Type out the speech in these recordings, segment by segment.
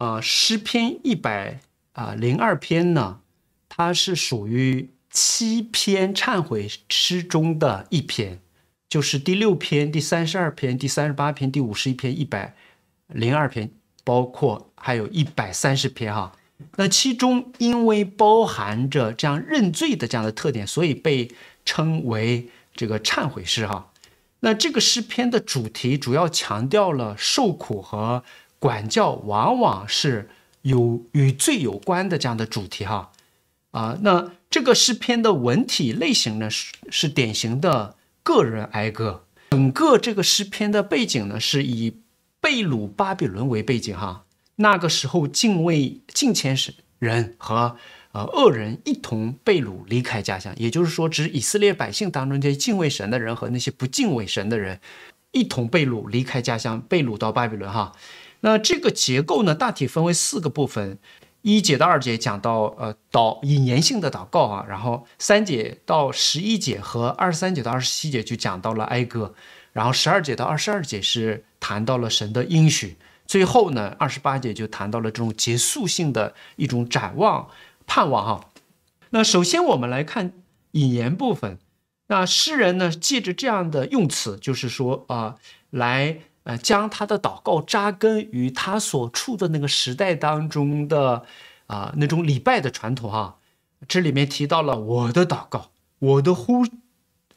呃，诗篇一百啊零二篇呢，它是属于七篇忏悔诗中的一篇，就是第六篇、第三十二篇、第三十八篇、第五十一篇、一百零二篇，包括还有一百三十篇哈。那其中因为包含着这样认罪的这样的特点，所以被称为这个忏悔诗哈。那这个诗篇的主题主要强调了受苦和管教，往往是有与罪有关的这样的主题哈。啊，那这个诗篇的文体类型呢是是典型的个人哀歌。整个这个诗篇的背景呢是以贝鲁巴比伦为背景哈。那个时候，敬畏敬虔神人和呃恶人一同被掳离开家乡，也就是说，指以色列百姓当中这些敬畏神的人和那些不敬畏神的人一同被掳离开家乡，被掳到巴比伦哈。那这个结构呢，大体分为四个部分：一节到二节讲到呃祷引言性的祷告啊，然后三节到十一节和二十三节到二十七节就讲到了哀歌，然后十二节到二十二节是谈到了神的应许。最后呢，二十八节就谈到了这种结束性的一种展望、盼望哈。那首先我们来看引言部分。那诗人呢，借着这样的用词，就是说啊，来呃将他的祷告扎根于他所处的那个时代当中的啊那种礼拜的传统哈。这里面提到了我的祷告，我的呼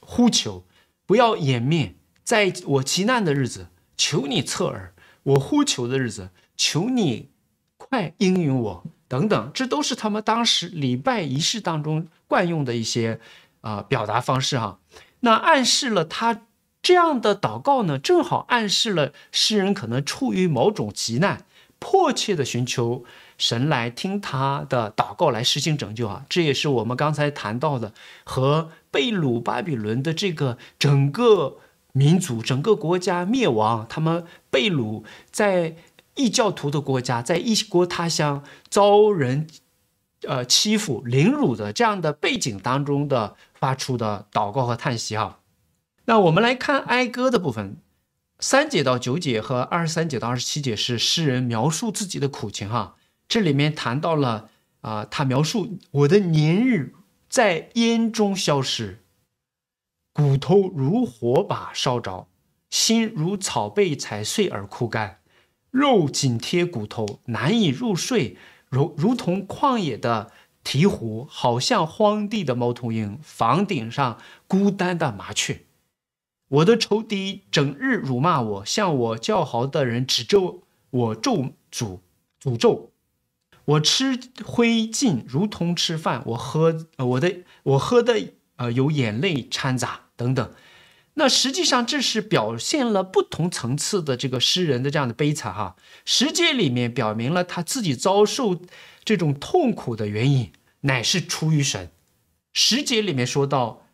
呼求，不要掩面，在我极难的日子，求你侧耳。我呼求的日子，求你快应允我，等等，这都是他们当时礼拜仪式当中惯用的一些啊表达方式哈。那暗示了他这样的祷告呢，正好暗示了诗人可能处于某种急难，迫切的寻求神来听他的祷告，来实行拯救啊。这也是我们刚才谈到的和贝鲁巴比伦的这个整个。民族整个国家灭亡，他们被掳在异教徒的国家，在异国他乡遭人呃欺负凌辱的这样的背景当中的发出的祷告和叹息哈。那我们来看哀歌的部分，三节到九节和二十三节到二十七节是诗人描述自己的苦情哈。这里面谈到了啊，他描述我的年日在烟中消失。骨头如火把烧着，心如草被踩碎而枯干，肉紧贴骨头，难以入睡，如如同旷野的鹈鹕，好像荒地的猫头鹰，房顶上孤单的麻雀。我的仇敌整日辱骂我，向我叫好的人指咒我咒诅诅咒。我吃灰烬如同吃饭，我喝我的我喝的呃有眼泪掺杂。等等，那实际上这是表现了不同层次的这个诗人的这样的悲惨哈。十节里面表明了他自己遭受这种痛苦的原因，乃是出于神。十节里面说到，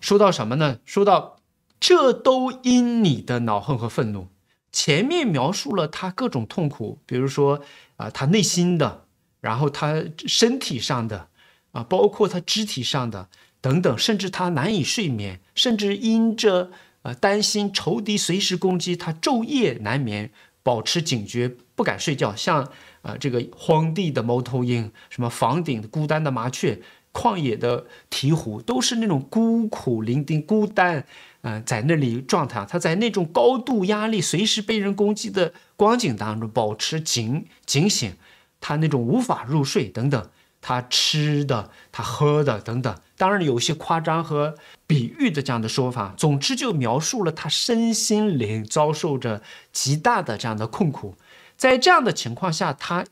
说到什么呢？说到这都因你的恼恨和愤怒。前面描述了他各种痛苦，比如说啊，他内心的，然后他身体上的，啊，包括他肢体上的。等等，甚至他难以睡眠，甚至因着呃担心仇敌随时攻击他，昼夜难眠，保持警觉，不敢睡觉。像呃这个荒地的猫头鹰，什么房顶孤单的麻雀，旷野的鹈鹕，都是那种孤苦伶仃、孤单，嗯，在那里状态。他在那种高度压力、随时被人攻击的光景当中，保持警警醒，他那种无法入睡等等。他吃的，他喝的，等等，当然有些夸张和比喻的这样的说法。总之，就描述了他身心灵遭受着极大的这样的困苦。在这样的情况下，他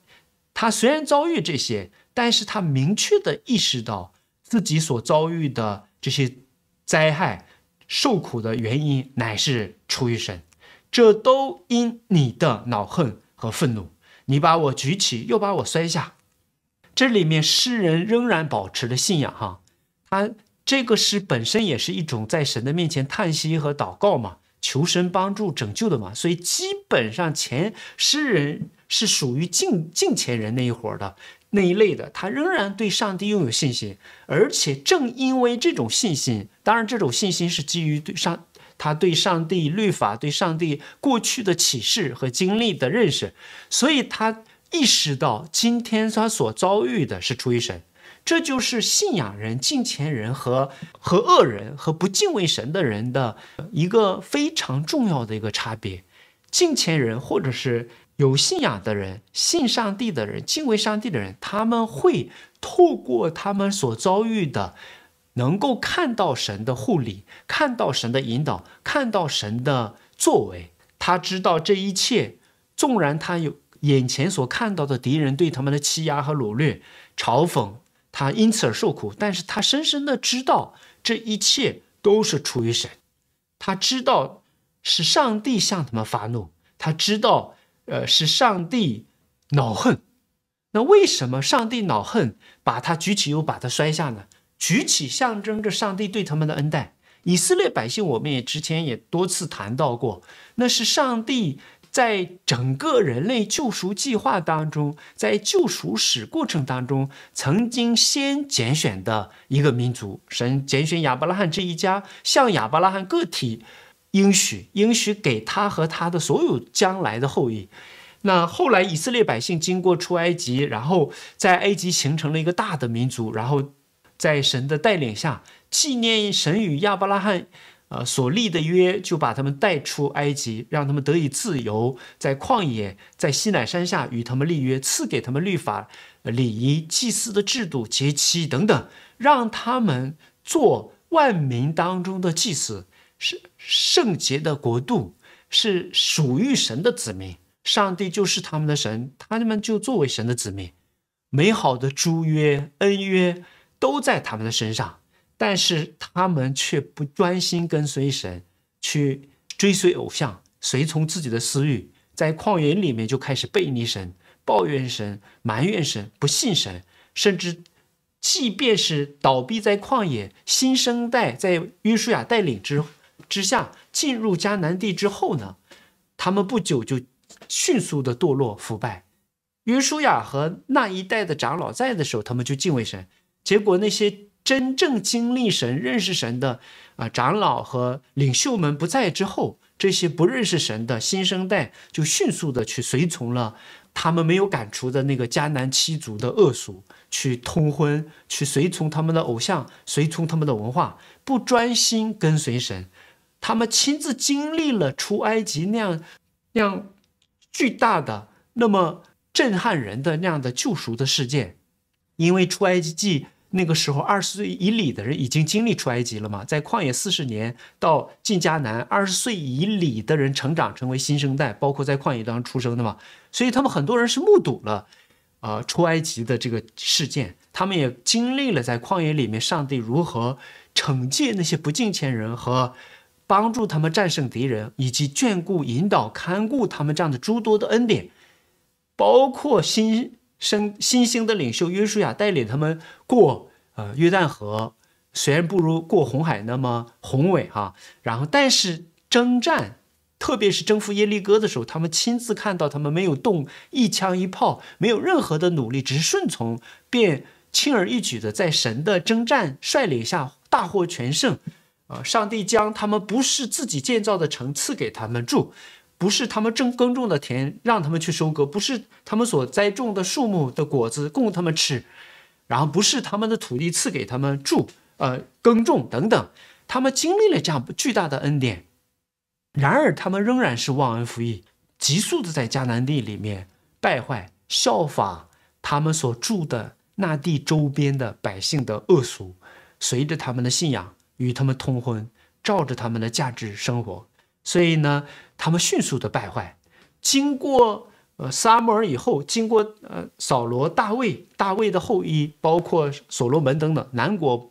他虽然遭遇这些，但是他明确的意识到自己所遭遇的这些灾害、受苦的原因乃是出于神，这都因你的恼恨和愤怒。你把我举起，又把我摔下。这里面诗人仍然保持了信仰，哈，他这个诗本身也是一种在神的面前叹息和祷告嘛，求神帮助拯救的嘛，所以基本上前诗人是属于敬敬前人那一伙的那一类的，他仍然对上帝拥有信心，而且正因为这种信心，当然这种信心是基于对上他对上帝律法、对上帝过去的启示和经历的认识，所以他。意识到今天他所遭遇的是出于神。这就是信仰人、敬虔人和和恶人和不敬畏神的人的一个非常重要的一个差别。敬虔人或者是有信仰的人、信上帝的人、敬畏上帝的人，他们会透过他们所遭遇的，能够看到神的护理，看到神的引导，看到神的作为。他知道这一切，纵然他有眼前所看到的敌人对他们的欺压和掳掠、嘲讽。他因此而受苦，但是他深深的知道这一切都是出于神，他知道是上帝向他们发怒，他知道，呃，是上帝恼恨。那为什么上帝恼恨，把他举起又把他摔下呢？举起象征着上帝对他们的恩待，以色列百姓，我们也之前也多次谈到过，那是上帝。在整个人类救赎计划当中，在救赎史过程当中，曾经先拣选的一个民族，神拣选亚伯拉罕这一家，向亚伯拉罕个体应许，应许给他和他的所有将来的后裔。那后来以色列百姓经过出埃及，然后在埃及形成了一个大的民族，然后在神的带领下，纪念神与亚伯拉罕。呃，所立的约就把他们带出埃及，让他们得以自由，在旷野，在西乃山下与他们立约，赐给他们律法、礼仪、祭祀的制度、节期等等，让他们做万民当中的祭司，是圣洁的国度，是属于神的子民。上帝就是他们的神，他们就作为神的子民，美好的诸约、恩约都在他们的身上。但是他们却不专心跟随神，去追随偶像，随从自己的私欲，在旷野里面就开始背逆神、抱怨神、埋怨神、不信神，甚至即便是倒闭在旷野，新生代在约书亚带领之之下进入迦南地之后呢，他们不久就迅速的堕落腐败。约书亚和那一代的长老在的时候，他们就敬畏神，结果那些。真正经历神、认识神的啊长老和领袖们不在之后，这些不认识神的新生代就迅速的去随从了他们没有赶出的那个迦南七族的恶俗，去通婚，去随从他们的偶像，随从他们的文化，不专心跟随神。他们亲自经历了出埃及那样那样巨大的、那么震撼人的那样的救赎的事件，因为出埃及记。那个时候，二十岁以里的人已经经历出埃及了嘛，在旷野四十年到进迦南，二十岁以里的人成长成为新生代，包括在旷野当中出生的嘛，所以他们很多人是目睹了，呃，出埃及的这个事件，他们也经历了在旷野里面上帝如何惩戒那些不敬虔人和帮助他们战胜敌人，以及眷顾、引导、看顾他们这样的诸多的恩典，包括新。生新兴的领袖约书亚带领他们过呃约旦河，虽然不如过红海那么宏伟哈，然后但是征战，特别是征服耶利哥的时候，他们亲自看到他们没有动一枪一炮，没有任何的努力，只是顺从，便轻而易举的在神的征战率领下大获全胜，啊，上帝将他们不是自己建造的城赐给他们住。不是他们正耕种的田让他们去收割，不是他们所栽种的树木的果子供他们吃，然后不是他们的土地赐给他们住，呃，耕种等等，他们经历了这样巨大的恩典，然而他们仍然是忘恩负义，急速的在迦南地里面败坏，效法他们所住的那地周边的百姓的恶俗，随着他们的信仰与他们通婚，照着他们的价值生活。所以呢，他们迅速的败坏。经过呃撒母耳以后，经过呃扫罗、大卫、大卫的后裔，包括所罗门等等，南国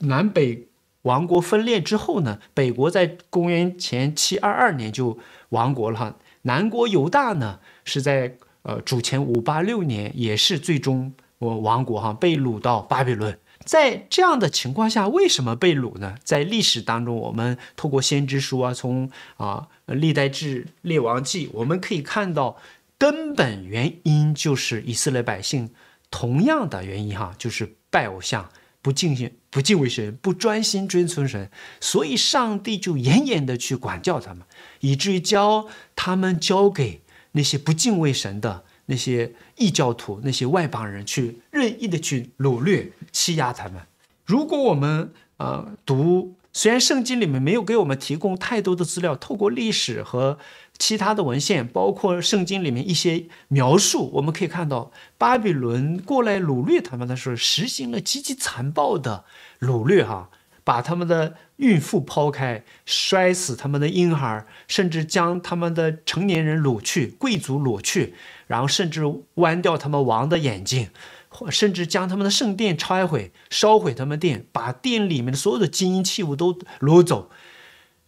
南北王国分裂之后呢，北国在公元前七二二年就亡国了哈。南国犹大呢是在呃主前五八六年，也是最终我亡国哈，被掳到巴比伦。在这样的情况下，为什么被掳呢？在历史当中，我们透过先知书啊，从啊历代志、列王记，我们可以看到，根本原因就是以色列百姓同样的原因哈，就是拜偶像、不敬信、不敬畏神、不专心遵从神，所以上帝就严严的去管教他们，以至于教他们交给那些不敬畏神的那些异教徒、那些外邦人去任意的去掳掠、欺压他们。如果我们呃读，虽然圣经里面没有给我们提供太多的资料，透过历史和其他的文献，包括圣经里面一些描述，我们可以看到巴比伦过来掳掠他们的时候，实行了极其残暴的掳掠，哈。把他们的孕妇抛开，摔死他们的婴孩，甚至将他们的成年人掳去，贵族掳去，然后甚至剜掉他们王的眼睛，或甚至将他们的圣殿拆毁，烧毁他们殿，把殿里面的所有的金银器物都掳走，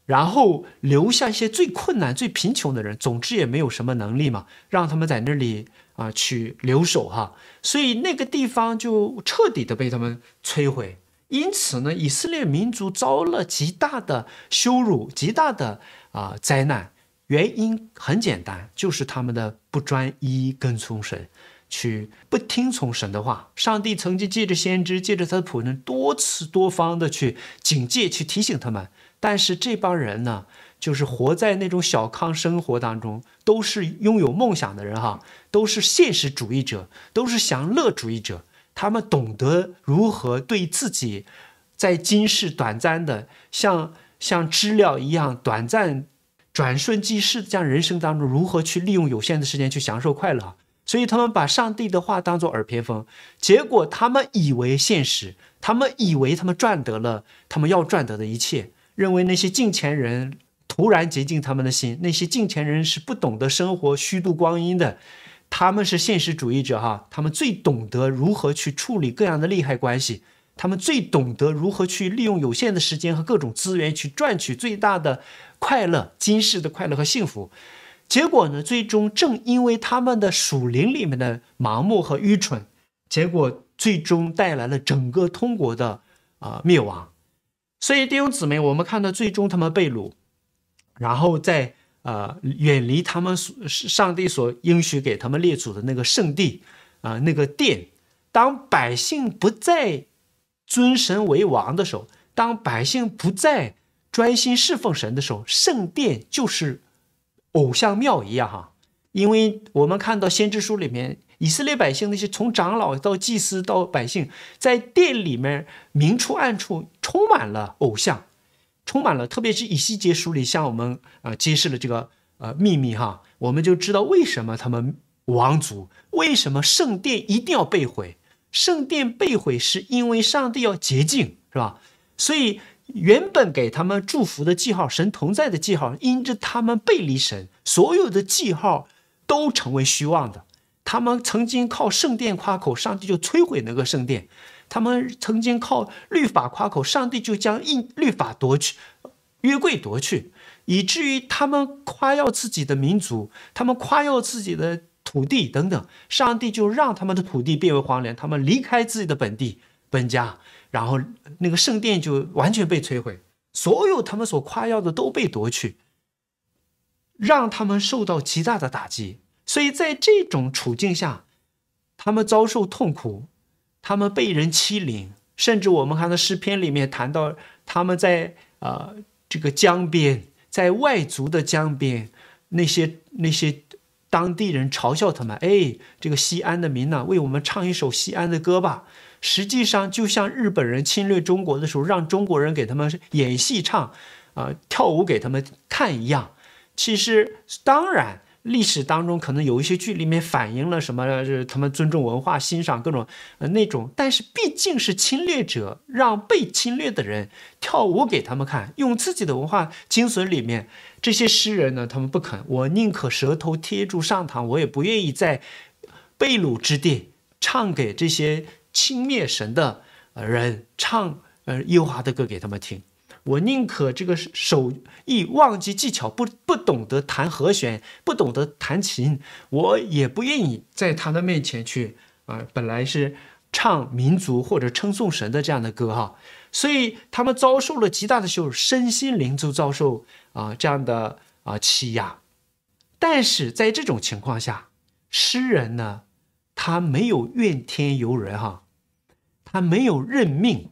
然后留下一些最困难、最贫穷的人。总之也没有什么能力嘛，让他们在那里啊去留守哈，所以那个地方就彻底的被他们摧毁。因此呢，以色列民族遭了极大的羞辱，极大的啊灾难。原因很简单，就是他们的不专一，跟从神，去不听从神的话。上帝曾经借着先知，借着他的仆人，多次多方的去警戒，去提醒他们。但是这帮人呢，就是活在那种小康生活当中，都是拥有梦想的人哈，都是现实主义者，都是享乐主义者。他们懂得如何对自己在今世短暂的像像知了一样短暂转瞬即逝这样人生当中，如何去利用有限的时间去享受快乐？所以他们把上帝的话当做耳边风，结果他们以为现实，他们以为他们赚得了他们要赚得的一切，认为那些金钱人突然洁净他们的心，那些金钱人是不懂得生活、虚度光阴的。他们是现实主义者，哈，他们最懂得如何去处理各样的利害关系，他们最懂得如何去利用有限的时间和各种资源去赚取最大的快乐、今世的快乐和幸福。结果呢，最终正因为他们的属灵里面的盲目和愚蠢，结果最终带来了整个通国的啊灭亡。所以弟兄姊妹，我们看到最终他们被掳，然后在。啊，远离他们所上帝所应许给他们列祖的那个圣地啊，那个殿。当百姓不再尊神为王的时候，当百姓不再专心侍奉神的时候，圣殿就是偶像庙一样哈。因为我们看到先知书里面，以色列百姓那些从长老到祭司到百姓，在殿里面明处暗处充满了偶像。充满了，特别是以西结书里向我们啊揭示了这个呃秘密哈，我们就知道为什么他们王族为什么圣殿一定要被毁，圣殿被毁是因为上帝要洁净，是吧？所以原本给他们祝福的记号，神同在的记号，因着他们背离神，所有的记号都成为虚妄的。他们曾经靠圣殿夸口，上帝就摧毁那个圣殿。他们曾经靠律法夸口，上帝就将印律法夺去，约柜夺去，以至于他们夸耀自己的民族，他们夸耀自己的土地等等，上帝就让他们的土地变为荒凉，他们离开自己的本地本家，然后那个圣殿就完全被摧毁，所有他们所夸耀的都被夺去，让他们受到极大的打击。所以在这种处境下，他们遭受痛苦。他们被人欺凌，甚至我们看到诗篇里面谈到他们在呃这个江边，在外族的江边，那些那些当地人嘲笑他们，哎，这个西安的民呐，为我们唱一首西安的歌吧。实际上，就像日本人侵略中国的时候，让中国人给他们演戏唱，啊，跳舞给他们看一样。其实，当然。历史当中可能有一些剧里面反映了什么？就是他们尊重文化、欣赏各种呃那种，但是毕竟是侵略者让被侵略的人跳舞给他们看，用自己的文化精髓里面，这些诗人呢，他们不肯，我宁可舌头贴住上膛，我也不愿意在被掳之地唱给这些轻蔑神的人唱呃耶和华的歌给他们听。我宁可这个手艺忘记技巧，不不懂得弹和弦，不懂得弹琴，我也不愿意在他的面前去啊。本来是唱民族或者称颂神的这样的歌哈，所以他们遭受了极大的羞辱，身心灵都遭受啊这样的啊欺压。但是在这种情况下，诗人呢，他没有怨天尤人哈，他没有认命。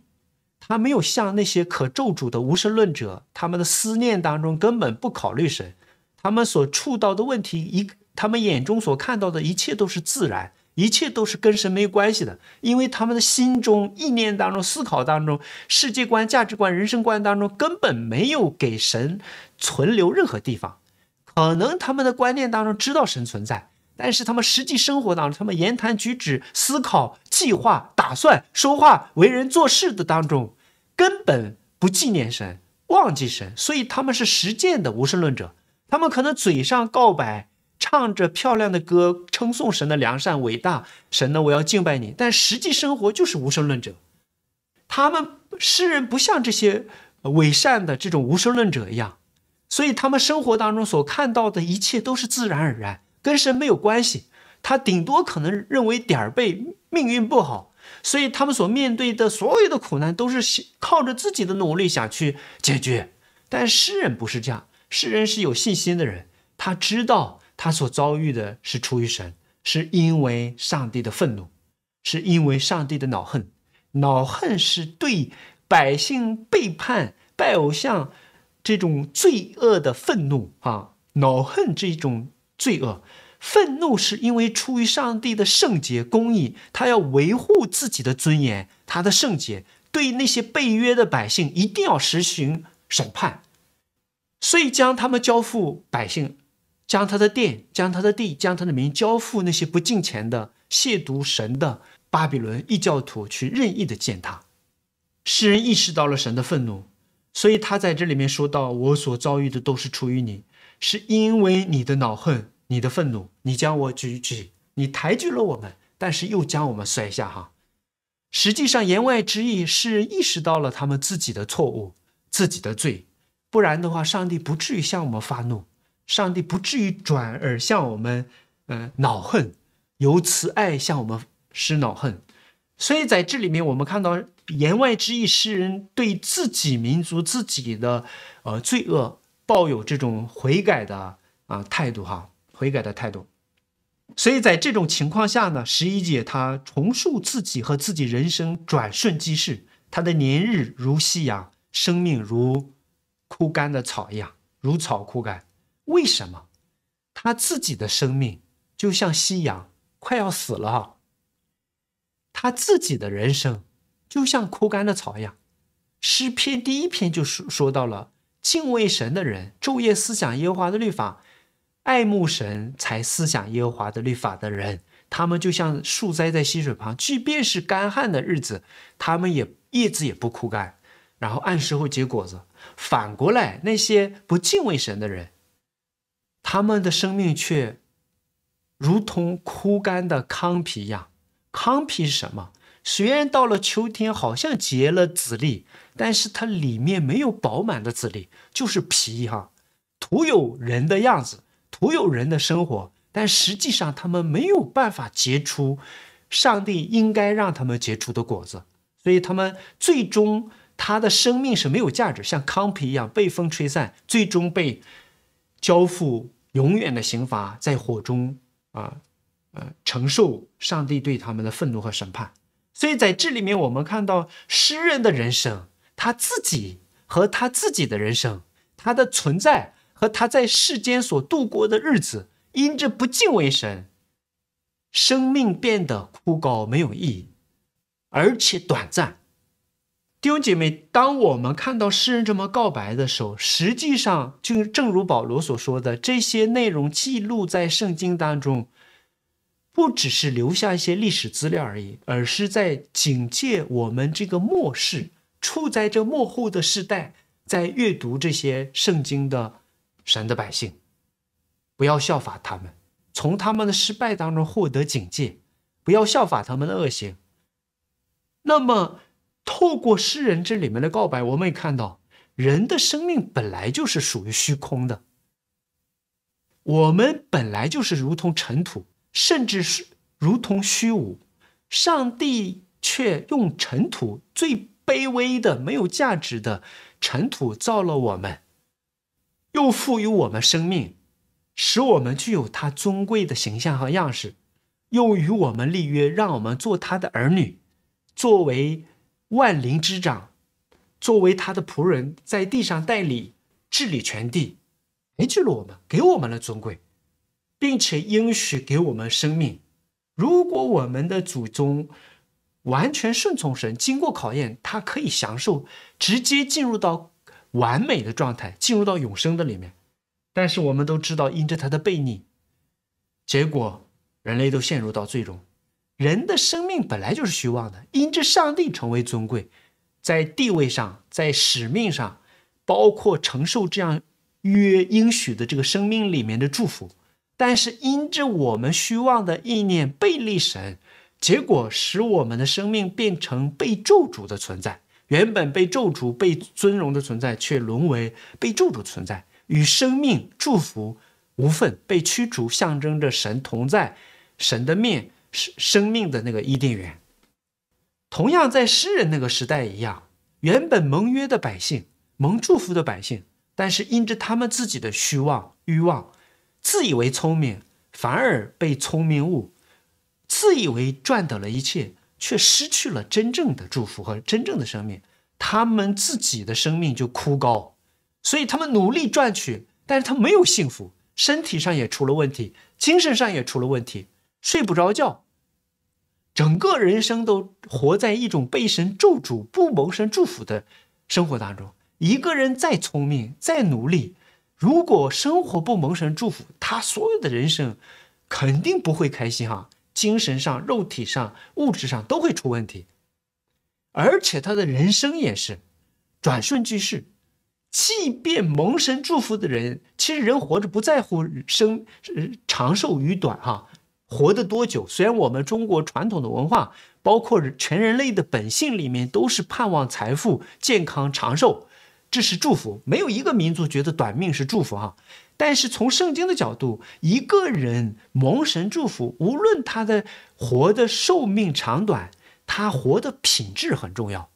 他没有像那些可咒诅的无神论者，他们的思念当中根本不考虑神，他们所触到的问题一他们眼中所看到的一切都是自然，一切都是跟神没有关系的，因为他们的心中、意念当中、思考当中、世界观、价值观、人生观当中根本没有给神存留任何地方。可能他们的观念当中知道神存在，但是他们实际生活当中，他们言谈举止、思考、计划、打算、说话、为人做事的当中，根本不纪念神，忘记神，所以他们是实践的无神论者。他们可能嘴上告白，唱着漂亮的歌，称颂神的良善伟大，神呢，我要敬拜你。但实际生活就是无神论者。他们诗人不像这些伪善的这种无神论者一样，所以他们生活当中所看到的一切都是自然而然，跟神没有关系。他顶多可能认为点儿背，命运不好，所以他们所面对的所有的苦难都是靠着自己的努力想去解决。但诗人不是这样。诗人是有信心的人，他知道他所遭遇的是出于神，是因为上帝的愤怒，是因为上帝的恼恨。恼恨是对百姓背叛、拜偶像这种罪恶的愤怒啊！恼恨这种罪恶，愤怒是因为出于上帝的圣洁公义，他要维护自己的尊严，他的圣洁，对那些被约的百姓一定要实行审判。所以将他们交付百姓，将他的殿、将他的地、将他的名交付那些不敬虔的、亵渎神的巴比伦异教徒去任意的践踏。诗人意识到了神的愤怒，所以他在这里面说到：“我所遭遇的都是出于你，是因为你的恼恨、你的愤怒，你将我举举，你抬举了我们，但是又将我们摔下。”哈，实际上言外之意是意识到了他们自己的错误、自己的罪。不然的话，上帝不至于向我们发怒，上帝不至于转而向我们，嗯，恼恨，由慈爱向我们施恼恨。所以在这里面，我们看到言外之意，诗人对自己民族自己的呃罪恶抱有这种悔改的啊态度哈，悔改的态度。所以在这种情况下呢，十一姐她重述自己和自己人生转瞬即逝，她的年日如夕阳，生命如。枯干的草一样，如草枯干。为什么？他自己的生命就像夕阳，快要死了哈。他自己的人生就像枯干的草一样。诗篇第一篇就说说到了敬畏神的人，昼夜思想耶和华的律法，爱慕神才思想耶和华的律法的人，他们就像树栽在溪水旁，即便是干旱的日子，他们也叶子也不枯干，然后按时候结果子。反过来，那些不敬畏神的人，他们的生命却如同枯干的糠皮一样。糠皮是什么？虽然到了秋天好像结了籽粒，但是它里面没有饱满的籽粒，就是皮哈，徒有人的样子，徒有人的生活，但实际上他们没有办法结出上帝应该让他们结出的果子，所以他们最终。他的生命是没有价值，像糠皮一样被风吹散，最终被交付永远的刑罚，在火中啊，呃，承受上帝对他们的愤怒和审判。所以在这里面，我们看到诗人的人生，他自己和他自己的人生，他的存在和他在世间所度过的日子，因着不敬畏神，生命变得枯槁，没有意义，而且短暂。弟兄姐妹，当我们看到诗人这么告白的时候，实际上就正如保罗所说的，这些内容记录在圣经当中，不只是留下一些历史资料而已，而是在警戒我们这个末世，处在这末后的时代，在阅读这些圣经的神的百姓，不要效法他们，从他们的失败当中获得警戒，不要效法他们的恶行。那么。透过诗人这里面的告白，我们也看到，人的生命本来就是属于虚空的。我们本来就是如同尘土，甚至是如同虚无。上帝却用尘土最卑微的、没有价值的尘土造了我们，又赋予我们生命，使我们具有他尊贵的形象和样式，又与我们立约，让我们做他的儿女，作为。万灵之长，作为他的仆人，在地上代理治理全地，哎，救了我们，给我们了尊贵，并且应许给我们生命。如果我们的祖宗完全顺从神，经过考验，他可以享受直接进入到完美的状态，进入到永生的里面。但是我们都知道，因着他的悖逆，结果人类都陷入到最终。人的生命本来就是虚妄的，因着上帝成为尊贵，在地位上，在使命上，包括承受这样约应许的这个生命里面的祝福。但是因着我们虚妄的意念背离神，结果使我们的生命变成被咒诅的存在。原本被咒诅、被尊荣的存在，却沦为被咒诅存在，与生命祝福无份，被驱逐，象征着神同在，神的面。是生命的那个伊甸园，同样在诗人那个时代一样，原本盟约的百姓，蒙祝福的百姓，但是因着他们自己的虚妄欲望，自以为聪明，反而被聪明误，自以为赚得了一切，却失去了真正的祝福和真正的生命，他们自己的生命就枯槁，所以他们努力赚取，但是他没有幸福，身体上也出了问题，精神上也出了问题。睡不着觉，整个人生都活在一种被神咒诅、不谋神祝福的生活当中。一个人再聪明、再努力，如果生活不蒙神祝福，他所有的人生肯定不会开心哈。精神上、肉体上、物质上都会出问题，而且他的人生也是转瞬即逝。即便蒙神祝福的人，其实人活着不在乎生长寿与短哈。活得多久？虽然我们中国传统的文化，包括全人类的本性里面，都是盼望财富、健康、长寿，这是祝福。没有一个民族觉得短命是祝福哈。但是从圣经的角度，一个人蒙神祝福，无论他的活的寿命长短，他活的品质很重要。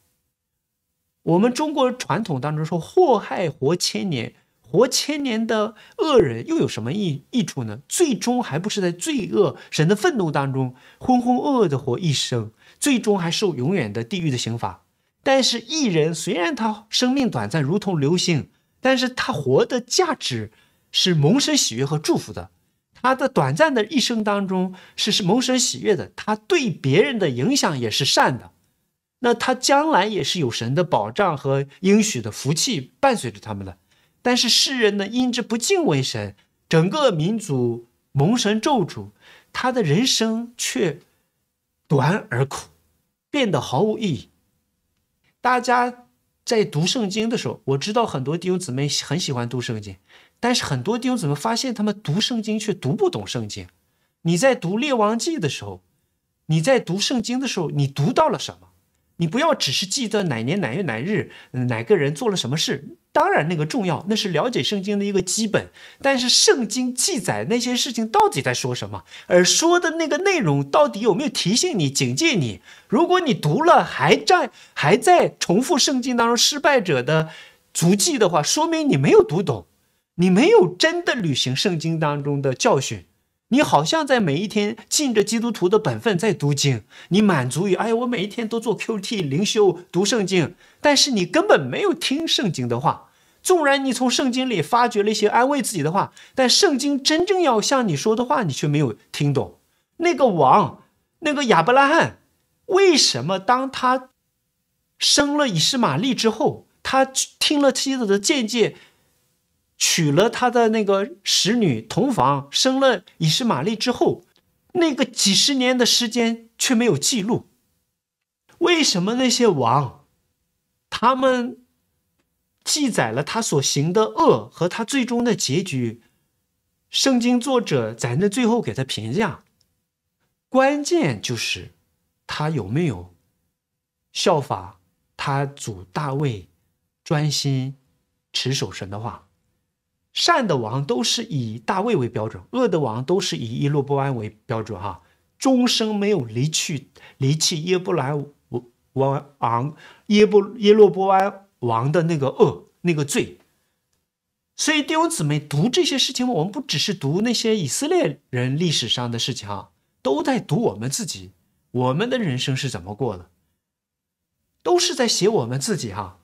我们中国传统当中说，祸害活千年。活千年的恶人又有什么益益处呢？最终还不是在罪恶神的愤怒当中浑浑噩噩的活一生，最终还受永远的地狱的刑罚。但是艺人虽然他生命短暂，如同流星，但是他活的价值是蒙神喜悦和祝福的。他的短暂的一生当中是是蒙神喜悦的，他对别人的影响也是善的，那他将来也是有神的保障和应许的福气伴随着他们的。但是世人呢，因之不敬畏神，整个民族蒙神咒诅，他的人生却短而苦，变得毫无意义。大家在读圣经的时候，我知道很多弟兄姊妹很喜欢读圣经，但是很多弟兄姊妹发现他们读圣经却读不懂圣经。你在读列王记的时候，你在读圣经的时候，你读到了什么？你不要只是记得哪年哪月哪日哪个人做了什么事，当然那个重要，那是了解圣经的一个基本。但是圣经记载那些事情到底在说什么，而说的那个内容到底有没有提醒你、警戒你？如果你读了还在还在重复圣经当中失败者的足迹的话，说明你没有读懂，你没有真的履行圣经当中的教训。你好像在每一天尽着基督徒的本分在读经，你满足于哎，我每一天都做 Q T 灵修读圣经，但是你根本没有听圣经的话。纵然你从圣经里发掘了一些安慰自己的话，但圣经真正要向你说的话，你却没有听懂。那个王，那个亚伯拉罕，为什么当他生了以实玛利之后，他听了妻子的见解？娶了他的那个使女同房，生了以实玛利之后，那个几十年的时间却没有记录。为什么那些王，他们记载了他所行的恶和他最终的结局？圣经作者在那最后给他评价，关键就是他有没有效法他祖大卫，专心持守神的话。善的王都是以大卫为标准，恶的王都是以耶罗波安为标准。哈，终生没有离去离弃耶布兰王昂耶布耶罗波安王的那个恶那个罪。所以弟兄姊妹读这些事情，我们不只是读那些以色列人历史上的事情啊，都在读我们自己，我们的人生是怎么过的，都是在写我们自己哈。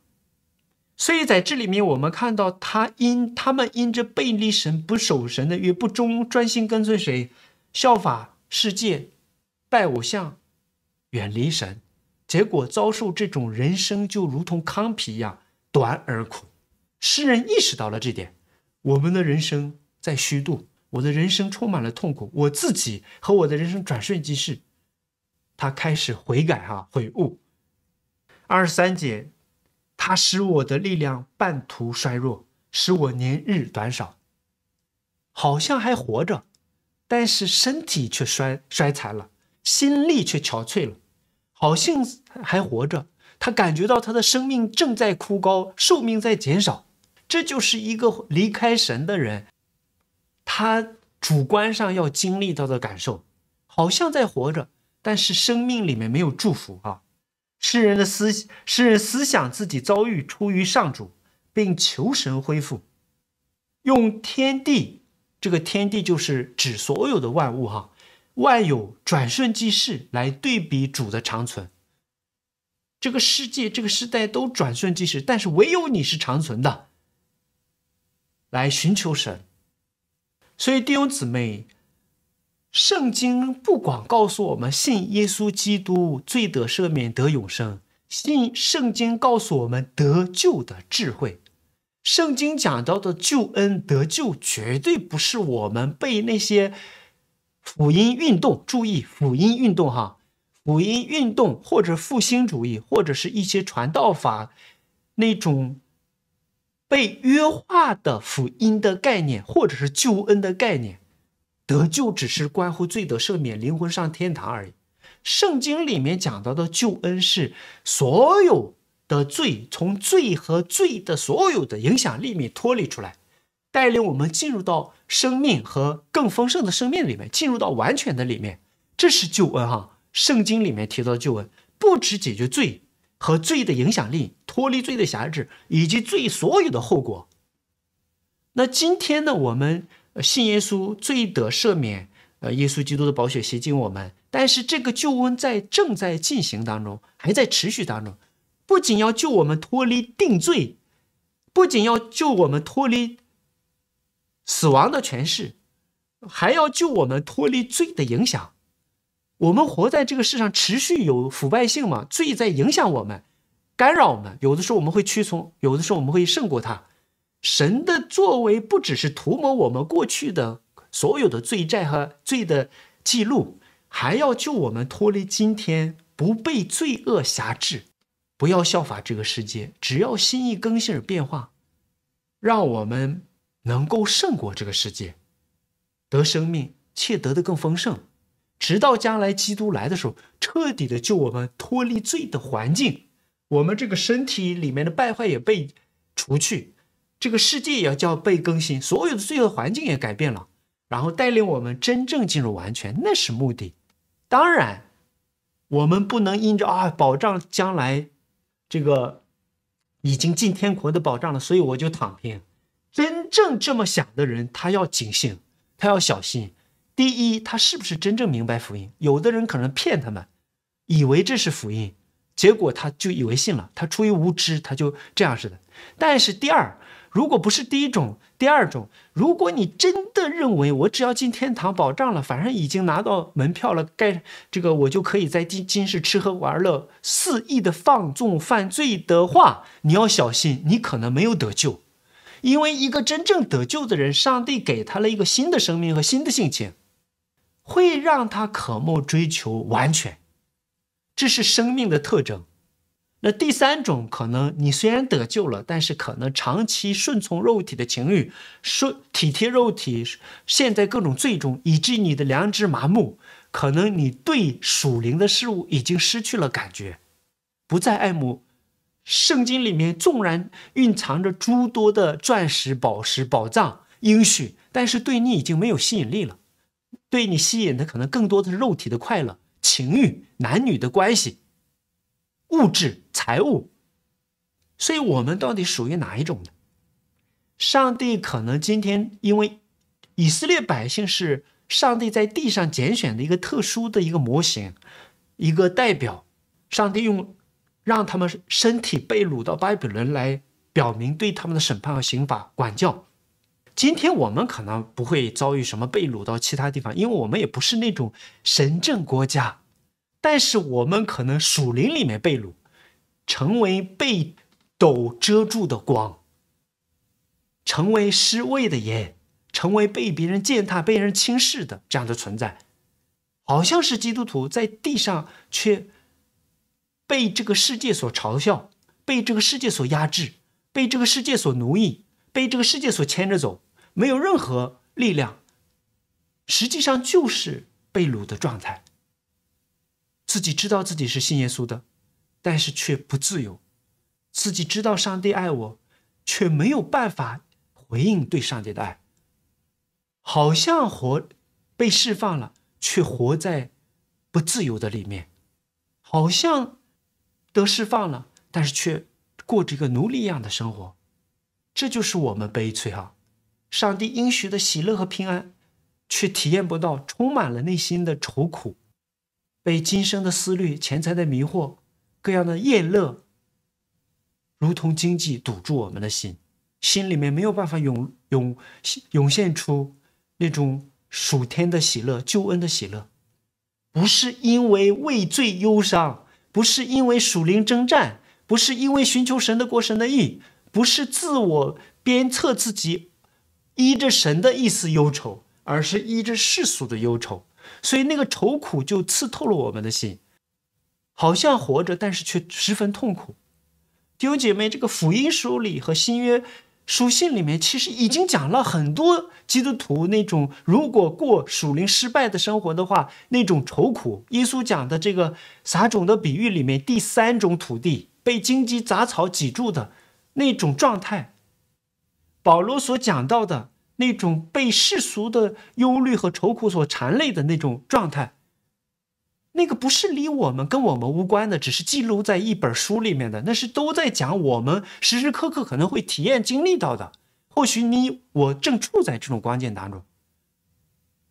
所以在这里面，我们看到他因他们因着背离神、不守神的约、不忠专心跟随谁，效法世界、拜偶像、远离神，结果遭受这种人生就如同糠皮一样短而苦。诗人意识到了这点，我们的人生在虚度，我的人生充满了痛苦，我自己和我的人生转瞬即逝。他开始悔改，哈，悔悟。二十三节。他使我的力量半途衰弱，使我年日短少。好像还活着，但是身体却衰衰残了，心力却憔悴了。好像还活着，他感觉到他的生命正在枯槁，寿命在减少。这就是一个离开神的人，他主观上要经历到的感受。好像在活着，但是生命里面没有祝福啊。诗人的思，诗人思想自己遭遇出于上主，并求神恢复，用天地这个天地就是指所有的万物哈，万有转瞬即逝来对比主的长存。这个世界这个时代都转瞬即逝，但是唯有你是长存的。来寻求神，所以弟兄姊妹。圣经不光告诉我们信耶稣基督罪得赦免得永生，信圣经告诉我们得救的智慧。圣经讲到的救恩得救，绝对不是我们被那些福音运动，注意福音运动哈，福音运动或者复兴主义，或者是一些传道法那种被约化的福音的概念，或者是救恩的概念。得救只是关乎罪得赦免、灵魂上天堂而已。圣经里面讲到的救恩是所有的罪从罪和罪的所有的影响力里面脱离出来，带领我们进入到生命和更丰盛的生命里面，进入到完全的里面。这是救恩哈。圣经里面提到的救恩，不只解决罪和罪的影响力，脱离罪的辖制以及罪所有的后果。那今天呢，我们。信耶稣罪得赦免，呃，耶稣基督的宝血洗净我们。但是这个救恩在正在进行当中，还在持续当中。不仅要救我们脱离定罪，不仅要救我们脱离死亡的权势，还要救我们脱离罪的影响。我们活在这个世上，持续有腐败性嘛？罪在影响我们，干扰我们。有的时候我们会屈从，有的时候我们会胜过他。神的作为不只是涂抹我们过去的所有的罪债和罪的记录，还要救我们脱离今天不被罪恶辖制，不要效法这个世界，只要心意更新而变化，让我们能够胜过这个世界，得生命，且得的更丰盛，直到将来基督来的时候，彻底的救我们脱离罪的环境，我们这个身体里面的败坏也被除去。这个世界也要叫被更新，所有的罪恶环境也改变了，然后带领我们真正进入完全，那是目的。当然，我们不能因着啊保障将来这个已经进天国的保障了，所以我就躺平。真正这么想的人，他要警醒，他要小心。第一，他是不是真正明白福音？有的人可能骗他们，以为这是福音，结果他就以为信了，他出于无知，他就这样似的。但是第二。如果不是第一种，第二种，如果你真的认为我只要进天堂保障了，反正已经拿到门票了，该这个我就可以在今今世吃喝玩乐，肆意的放纵犯罪的话，你要小心，你可能没有得救，因为一个真正得救的人，上帝给他了一个新的生命和新的性情，会让他渴慕追求完全，这是生命的特征。那第三种可能，你虽然得救了，但是可能长期顺从肉体的情欲，顺体贴肉体，陷在各种罪中，以致你的良知麻木，可能你对属灵的事物已经失去了感觉，不再爱慕。圣经里面纵然蕴藏着诸多的钻石、宝石、宝藏、应许，但是对你已经没有吸引力了。对你吸引的可能更多的是肉体的快乐、情欲、男女的关系。物质、财物，所以我们到底属于哪一种呢？上帝可能今天因为以色列百姓是上帝在地上拣选的一个特殊的一个模型，一个代表。上帝用让他们身体被掳到巴比伦来表明对他们的审判和刑罚管教。今天我们可能不会遭遇什么被掳到其他地方，因为我们也不是那种神政国家。但是我们可能属灵里面被掳，成为被斗遮住的光，成为失位的盐，成为被别人践踏、被人轻视的这样的存在。好像是基督徒在地上，却被这个世界所嘲笑，被这个世界所压制，被这个世界所奴役，被这个世界所牵着走，没有任何力量。实际上就是被掳的状态。自己知道自己是信耶稣的，但是却不自由；自己知道上帝爱我，却没有办法回应对上帝的爱。好像活被释放了，却活在不自由的里面；好像得释放了，但是却过着一个奴隶一样的生活。这就是我们悲催哈！上帝应许的喜乐和平安，却体验不到，充满了内心的愁苦。被今生的思虑、钱财的迷惑、各样的厌乐，如同荆棘堵住我们的心，心里面没有办法涌涌涌现出那种属天的喜乐、救恩的喜乐。不是因为畏罪忧伤，不是因为属灵征战，不是因为寻求神的国、神的意，不是自我鞭策自己依着神的意思忧愁，而是依着世俗的忧愁。所以那个愁苦就刺透了我们的心，好像活着，但是却十分痛苦。弟兄姐妹，这个福音书里和新约书信里面，其实已经讲了很多基督徒那种如果过属灵失败的生活的话，那种愁苦。耶稣讲的这个撒种的比喻里面，第三种土地被荆棘杂草挤住的那种状态，保罗所讲到的。那种被世俗的忧虑和愁苦所缠累的那种状态，那个不是离我们跟我们无关的，只是记录在一本书里面的，那是都在讲我们时时刻刻可能会体验经历到的。或许你我正处在这种关键当中。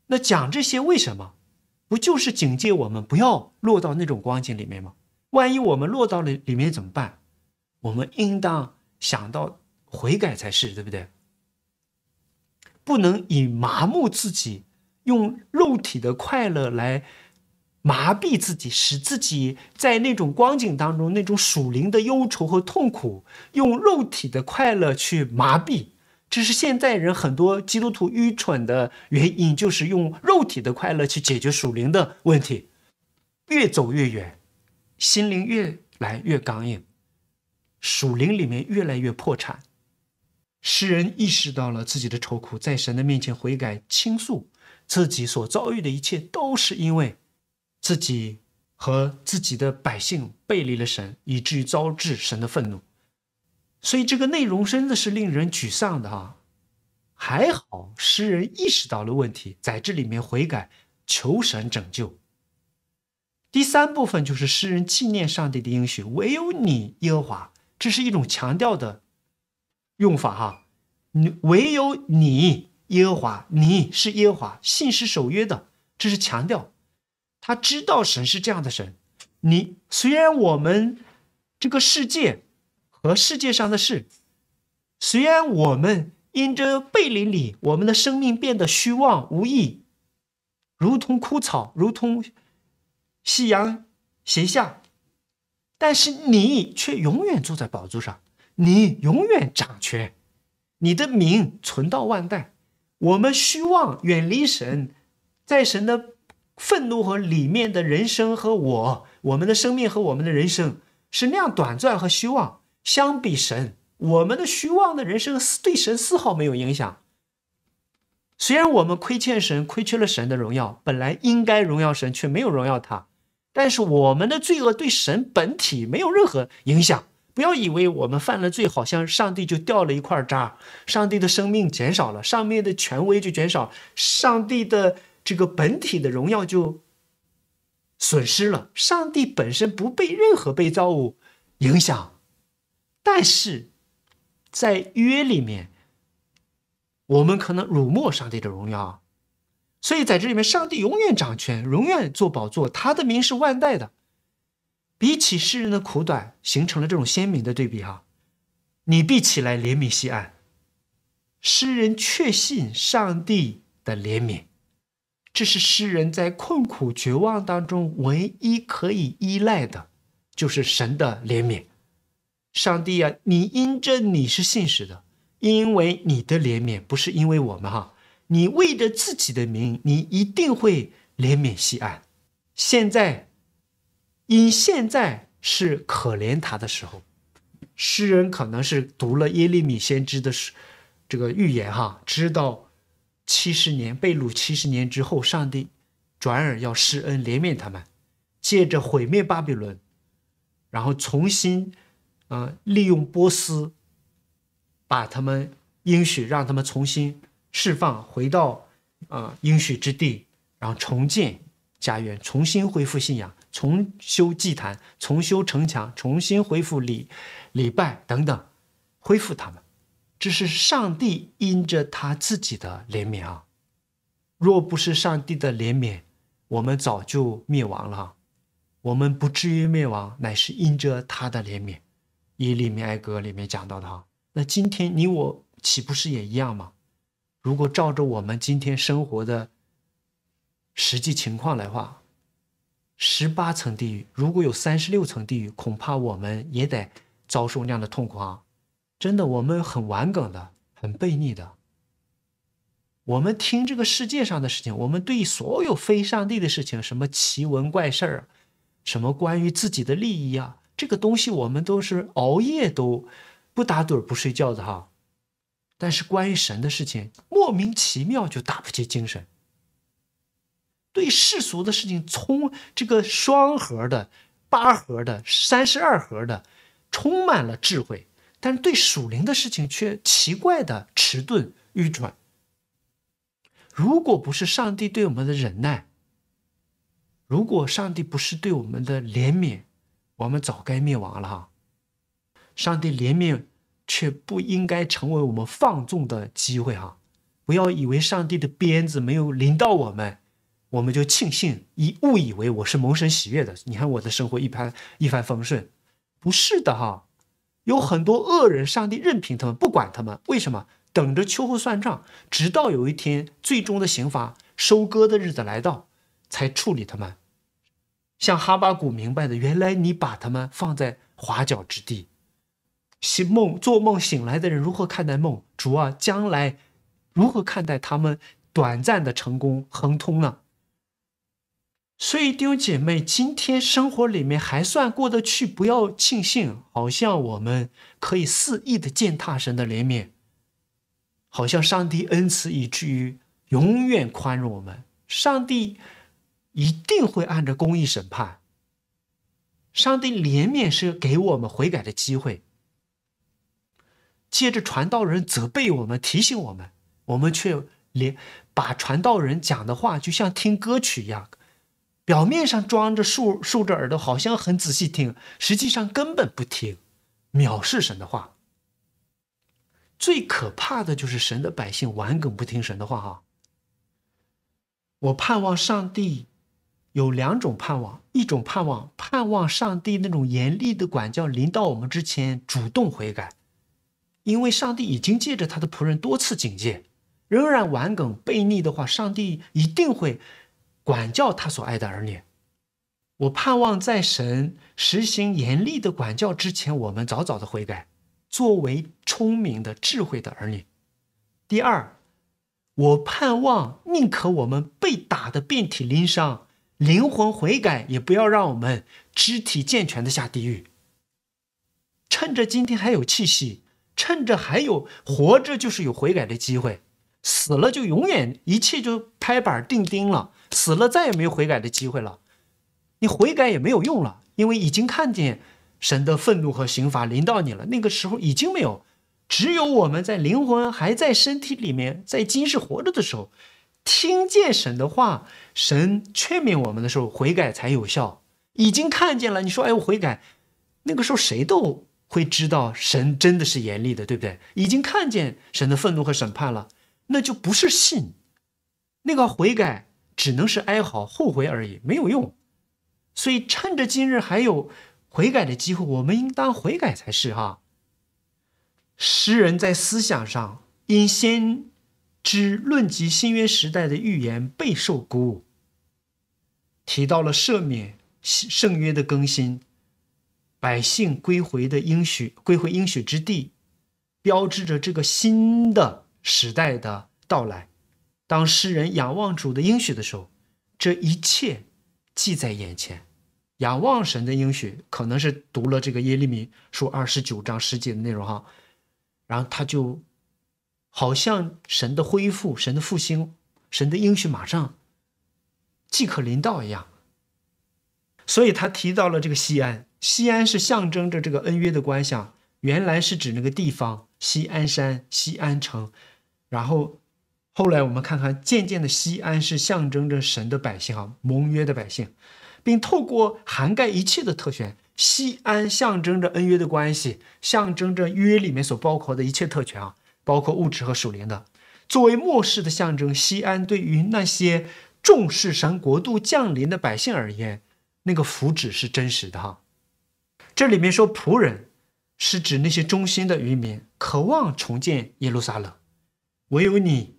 那讲这些为什么？不就是警戒我们不要落到那种光景里面吗？万一我们落到了里面怎么办？我们应当想到悔改才是，对不对？不能以麻木自己，用肉体的快乐来麻痹自己，使自己在那种光景当中那种属灵的忧愁和痛苦，用肉体的快乐去麻痹。这是现代人很多基督徒愚蠢的原因，就是用肉体的快乐去解决属灵的问题，越走越远，心灵越来越刚硬，属灵里面越来越破产。诗人意识到了自己的愁苦，在神的面前悔改，倾诉自己所遭遇的一切，都是因为自己和自己的百姓背离了神，以至于遭致神的愤怒。所以这个内容真的是令人沮丧的哈。还好诗人意识到了问题，在这里面悔改，求神拯救。第三部分就是诗人纪念上帝的应许，唯有你耶和华，这是一种强调的。用法哈，你唯有你耶和华，你是耶和华，信是守约的，这是强调。他知道神是这样的神。你虽然我们这个世界和世界上的事，虽然我们因着背离你，我们的生命变得虚妄无益，如同枯草，如同夕阳斜下，但是你却永远坐在宝座上。你永远掌权，你的名存到万代。我们虚妄远离神，在神的愤怒和里面的人生和我，我们的生命和我们的人生是那样短暂和虚妄。相比神，我们的虚妄的人生对神丝毫没有影响。虽然我们亏欠神，亏缺了神的荣耀，本来应该荣耀神，却没有荣耀他。但是我们的罪恶对神本体没有任何影响。不要以为我们犯了罪，好像上帝就掉了一块渣，上帝的生命减少了，上面的权威就减少，上帝的这个本体的荣耀就损失了。上帝本身不被任何被造物影响，但是在约里面，我们可能辱没上帝的荣耀，所以在这里面，上帝永远掌权，永远做宝座，他的名是万代的。比起世人的苦短，形成了这种鲜明的对比哈。你必起来怜悯西安。诗人确信上帝的怜悯，这是诗人在困苦绝望当中唯一可以依赖的，就是神的怜悯。上帝啊，你因着你是信实的，因为你的怜悯不是因为我们哈，你为着自己的名，你一定会怜悯西安。现在，因现在是可怜他的时候，诗人可能是读了耶利米先知的这个预言哈，知道七十年被掳七十年之后，上帝转而要施恩怜悯他们，借着毁灭巴比伦，然后重新，呃，利用波斯，把他们应许让他们重新释放回到啊应许之地，然后重建家园，重新恢复信仰，重修祭坛，重修城墙，重新恢复礼礼拜等等，恢复他们。这是上帝因着他自己的怜悯啊！若不是上帝的怜悯，我们早就灭亡了。我们不至于灭亡，乃是因着他的怜悯。以利米哀歌里面讲到的哈，那今天你我岂不是也一样吗？如果照着我们今天生活的实际情况来话，十八层地狱，如果有三十六层地狱，恐怕我们也得遭受那样的痛苦啊！真的，我们很顽梗的，很悖逆的。我们听这个世界上的事情，我们对所有非上帝的事情，什么奇闻怪事儿，什么关于自己的利益啊，这个东西我们都是熬夜都不打盹不睡觉的哈。但是关于神的事情，莫名其妙就打不起精神。对世俗的事情，充这个双核的、八核的、三十二核的，充满了智慧。但是对属灵的事情却奇怪的迟钝愚蠢。如果不是上帝对我们的忍耐，如果上帝不是对我们的怜悯，我们早该灭亡了哈。上帝怜悯却不应该成为我们放纵的机会哈。不要以为上帝的鞭子没有临到我们，我们就庆幸，以误以为我是蒙神喜悦的。你看我的生活一帆一帆风顺，不是的哈。有很多恶人，上帝任凭他们，不管他们，为什么？等着秋后算账，直到有一天最终的刑罚收割的日子来到，才处理他们。像哈巴谷明白的，原来你把他们放在滑脚之地。醒梦做梦醒来的人如何看待梦？主啊，将来如何看待他们短暂的成功亨通呢？所以弟兄姐妹，今天生活里面还算过得去，不要庆幸，好像我们可以肆意的践踏神的怜悯，好像上帝恩慈以至于永远宽容我们，上帝一定会按照公义审判。上帝怜悯是给我们悔改的机会，借着传道人责备我们、提醒我们，我们却连把传道人讲的话就像听歌曲一样。表面上装着竖竖着耳朵，好像很仔细听，实际上根本不听，藐视神的话。最可怕的就是神的百姓顽梗不听神的话哈。我盼望上帝有两种盼望，一种盼望盼望上帝那种严厉的管教临到我们之前主动悔改，因为上帝已经借着他的仆人多次警戒，仍然顽梗悖逆的话，上帝一定会。管教他所爱的儿女，我盼望在神实行严厉的管教之前，我们早早的悔改，作为聪明的智慧的儿女。第二，我盼望宁可我们被打得遍体鳞伤，灵魂悔改，也不要让我们肢体健全的下地狱。趁着今天还有气息，趁着还有活着，就是有悔改的机会；死了就永远一切就拍板钉钉了。死了，再也没有悔改的机会了。你悔改也没有用了，因为已经看见神的愤怒和刑罚临到你了。那个时候已经没有，只有我们在灵魂还在身体里面，在今世活着的时候，听见神的话，神劝勉我们的时候，悔改才有效。已经看见了，你说哎，我悔改，那个时候谁都会知道神真的是严厉的，对不对？已经看见神的愤怒和审判了，那就不是信，那个悔改。只能是哀嚎、后悔而已，没有用。所以趁着今日还有悔改的机会，我们应当悔改才是哈。诗人在思想上因先知论及新约时代的预言备受鼓舞，提到了赦免、圣约的更新、百姓归回的应许、归回应许之地，标志着这个新的时代的到来。当诗人仰望主的应许的时候，这一切记在眼前。仰望神的应许，可能是读了这个耶利米书二十九章十节的内容哈，然后他就好像神的恢复、神的复兴、神的应许马上即可临到一样，所以他提到了这个西安。西安是象征着这个恩约的观想，原来是指那个地方西安山、西安城，然后后来我们看看，渐渐的西安是象征着神的百姓哈，盟约的百姓。并透过涵盖一切的特权，西安象征着恩约的关系，象征着约里面所包括的一切特权啊，包括物质和属灵的。作为末世的象征，西安对于那些重视神国度降临的百姓而言，那个福祉是真实的哈。这里面说仆人，是指那些忠心的渔民，渴望重建耶路撒冷。唯有你，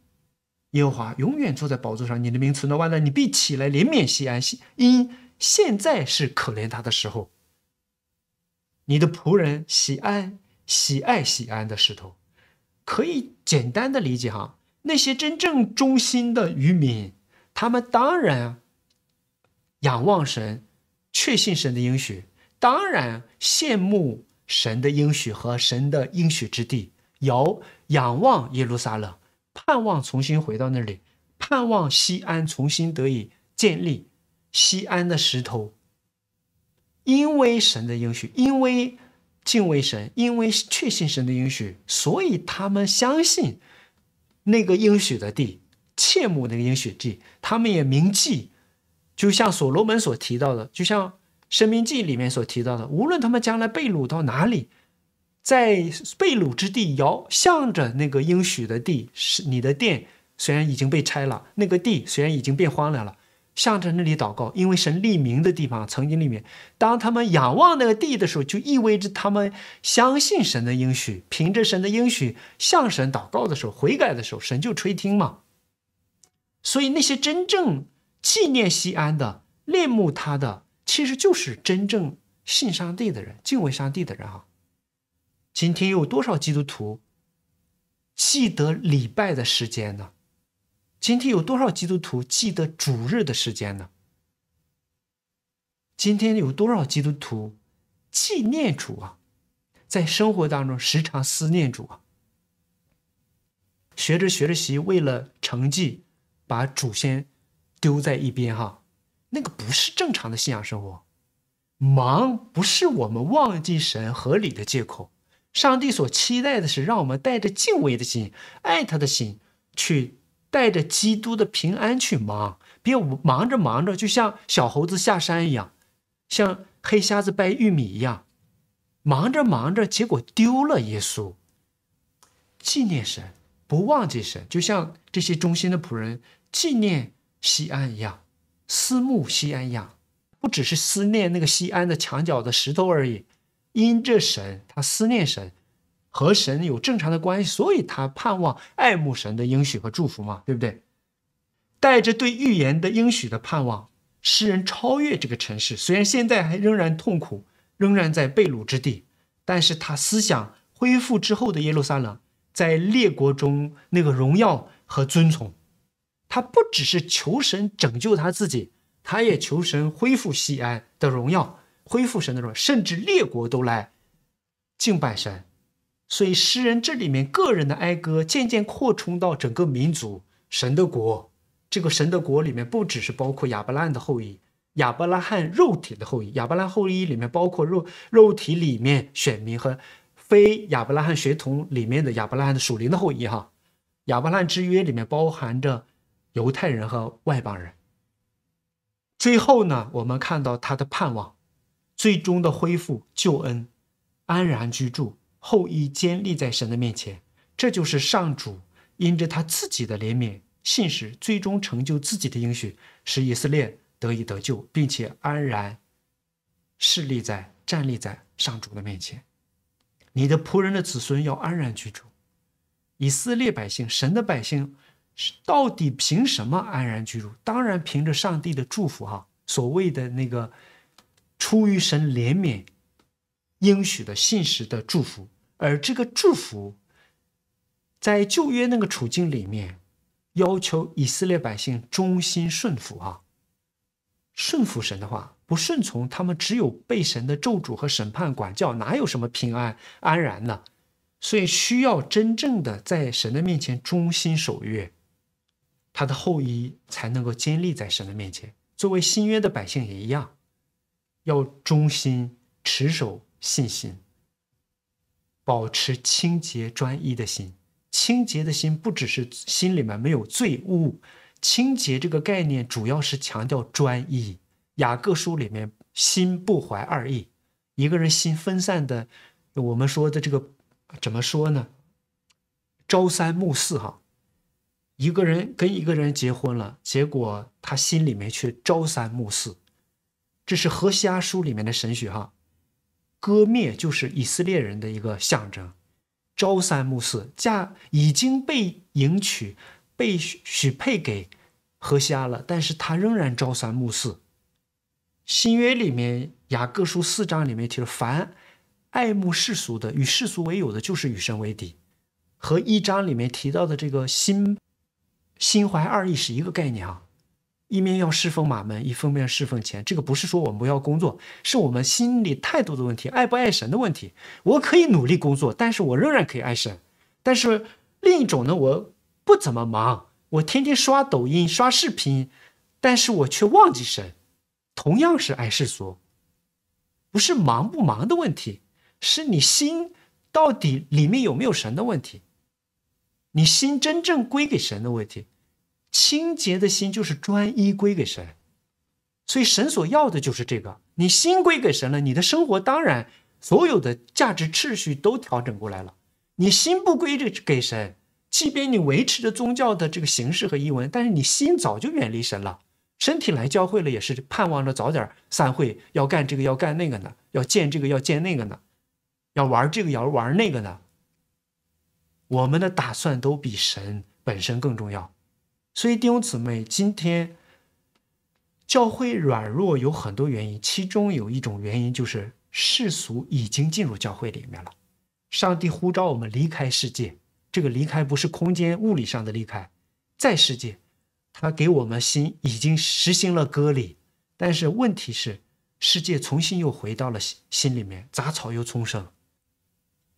耶和华永远坐在宝座上，你的名存到万代，你必起来怜悯西安，因。现在是可怜他的时候。你的仆人喜安喜爱喜安的石头，可以简单的理解哈。那些真正忠心的渔民，他们当然仰望神，确信神的应许，当然羡慕神的应许和神的应许之地，遥仰望耶路撒冷，盼望重新回到那里，盼望西安重新得以建立。西安的石头，因为神的应许，因为敬畏神，因为确信神的应许，所以他们相信那个应许的地，切慕那个应许地。他们也铭记，就像所罗门所提到的，就像《生命记》里面所提到的，无论他们将来被掳到哪里，在被掳之地，遥向着那个应许的地，是你的殿虽然已经被拆了，那个地虽然已经变荒凉了。向着那里祷告，因为神立名的地方曾经立名。当他们仰望那个地的时候，就意味着他们相信神的应许，凭着神的应许向神祷告的时候，悔改的时候，神就垂听嘛。所以那些真正纪念西安的、恋慕他的，其实就是真正信上帝的人、敬畏上帝的人啊。今天有多少基督徒记得礼拜的时间呢？今天有多少基督徒记得主日的时间呢？今天有多少基督徒纪念主啊？在生活当中时常思念主啊？学着学着习，为了成绩把主先丢在一边哈，那个不是正常的信仰生活。忙不是我们忘记神合理的借口。上帝所期待的是让我们带着敬畏的心、爱他的心去。带着基督的平安去忙，别忙着忙着，就像小猴子下山一样，像黑瞎子掰玉米一样，忙着忙着，结果丢了耶稣。纪念神，不忘记神，就像这些忠心的仆人纪念西安一样，思慕西安一样，不只是思念那个西安的墙角的石头而已，因着神，他思念神。和神有正常的关系，所以他盼望爱慕神的应许和祝福嘛，对不对？带着对预言的应许的盼望，诗人超越这个城市。虽然现在还仍然痛苦，仍然在被掳之地，但是他思想恢复之后的耶路撒冷，在列国中那个荣耀和尊崇。他不只是求神拯救他自己，他也求神恢复西安的荣耀，恢复神的荣耀，甚至列国都来敬拜神。所以，诗人这里面个人的哀歌渐渐扩充到整个民族神的国。这个神的国里面不只是包括亚伯拉罕的后裔，亚伯拉罕肉体的后裔。亚伯拉罕后裔里面包括肉肉体里面选民和非亚伯拉罕血统里面的亚伯拉罕的属灵的后裔。哈，亚伯拉罕之约里面包含着犹太人和外邦人。最后呢，我们看到他的盼望，最终的恢复救恩，安然居住。后裔坚立在神的面前，这就是上主因着他自己的怜悯、信实，最终成就自己的应许，使以色列得以得救，并且安然势立在、站立在上主的面前。你的仆人的子孙要安然居住。以色列百姓，神的百姓，是到底凭什么安然居住？当然凭着上帝的祝福哈，所谓的那个出于神怜悯应许的信实的祝福。而这个祝福，在旧约那个处境里面，要求以色列百姓忠心顺服啊，顺服神的话，不顺从，他们只有被神的咒诅和审判管教，哪有什么平安安然呢？所以需要真正的在神的面前忠心守约，他的后裔才能够坚立在神的面前。作为新约的百姓也一样，要忠心持守信心。保持清洁专一的心，清洁的心不只是心里面没有罪恶，清洁这个概念主要是强调专一。雅各书里面，心不怀二意，一个人心分散的，我们说的这个怎么说呢？朝三暮四哈，一个人跟一个人结婚了，结果他心里面却朝三暮四，这是何西阿书里面的神学哈。割灭就是以色列人的一个象征，朝三暮四，嫁已经被迎娶，被许许配给何西阿了，但是他仍然朝三暮四。新约里面雅各书四章里面提了，凡爱慕世俗的，与世俗为友的，就是与神为敌，和一章里面提到的这个心心怀二意是一个概念啊。一面要侍奉马门，一方面侍奉钱，这个不是说我们不要工作，是我们心理态度的问题，爱不爱神的问题。我可以努力工作，但是我仍然可以爱神。但是另一种呢，我不怎么忙，我天天刷抖音、刷视频，但是我却忘记神，同样是爱世俗。不是忙不忙的问题，是你心到底里面有没有神的问题，你心真正归给神的问题。清洁的心就是专一归给神，所以神所要的就是这个。你心归给神了，你的生活当然所有的价值秩序都调整过来了。你心不归这给神，即便你维持着宗教的这个形式和仪文，但是你心早就远离神了。身体来教会了，也是盼望着早点散会，要干这个要干那个呢，要见这个要见那个呢，要玩这个要玩那个呢。我们的打算都比神本身更重要。所以弟兄姊妹，今天教会软弱有很多原因，其中有一种原因就是世俗已经进入教会里面了。上帝呼召我们离开世界，这个离开不是空间物理上的离开，在世界，他给我们心已经实行了割礼，但是问题是，世界重新又回到了心里面，杂草又丛生。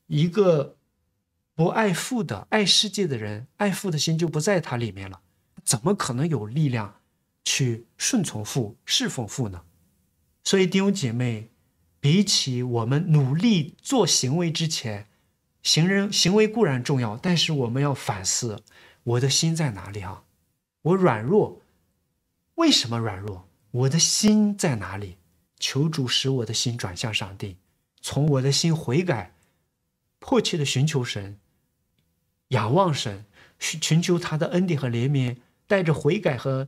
一个不爱父的、爱世界的人，爱父的心就不在他里面了。怎么可能有力量去顺从父、侍奉父呢？所以弟兄姐妹，比起我们努力做行为之前，行人行为固然重要，但是我们要反思我的心在哪里啊？我软弱，为什么软弱？我的心在哪里？求主使我的心转向上帝，从我的心悔改，迫切的寻求神，仰望神，寻求他的恩典和怜悯。带着悔改和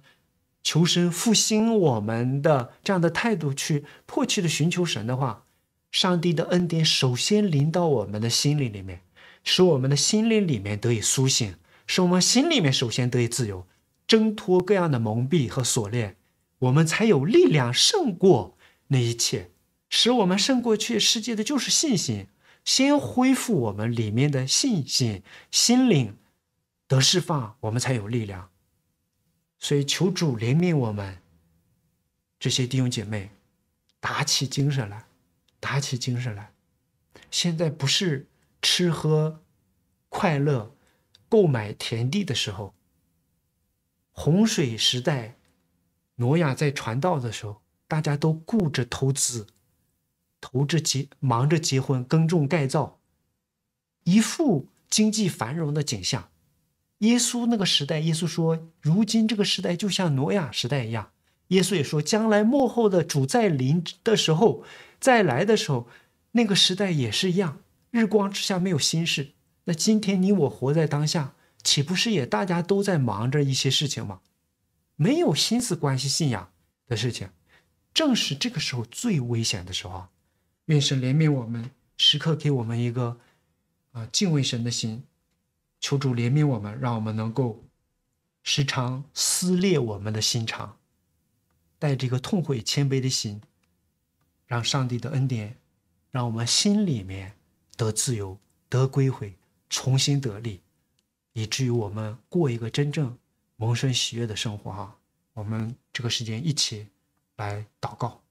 求神复兴我们的这样的态度去迫切的寻求神的话，上帝的恩典首先临到我们的心灵里面，使我们的心灵里面得以苏醒，使我们心里面首先得以自由，挣脱各样的蒙蔽和锁链，我们才有力量胜过那一切。使我们胜过去世界的就是信心，先恢复我们里面的信心，心灵得释放，我们才有力量。所以，求主怜悯我们这些弟兄姐妹，打起精神来，打起精神来。现在不是吃喝、快乐、购买田地的时候。洪水时代，挪亚在传道的时候，大家都顾着投资，投着结，忙着结婚、耕种、盖造，一副经济繁荣的景象。耶稣那个时代，耶稣说：“如今这个时代就像挪亚时代一样。”耶稣也说：“将来幕后的主在临的时候，再来的时候，那个时代也是一样，日光之下没有心事。那今天你我活在当下，岂不是也大家都在忙着一些事情吗？没有心思关系信仰的事情，正是这个时候最危险的时候。愿神怜悯我们，时刻给我们一个啊敬畏神的心，求主怜悯我们，让我们能够时常撕裂我们的心肠，带着一个痛悔谦卑的心，让上帝的恩典，让我们心里面得自由、得归回、重新得力，以至于我们过一个真正蒙神喜悦的生活哈。我们这个时间一起来祷告。